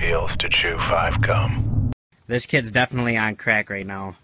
feels to chew five gum. This kid's definitely on crack right now.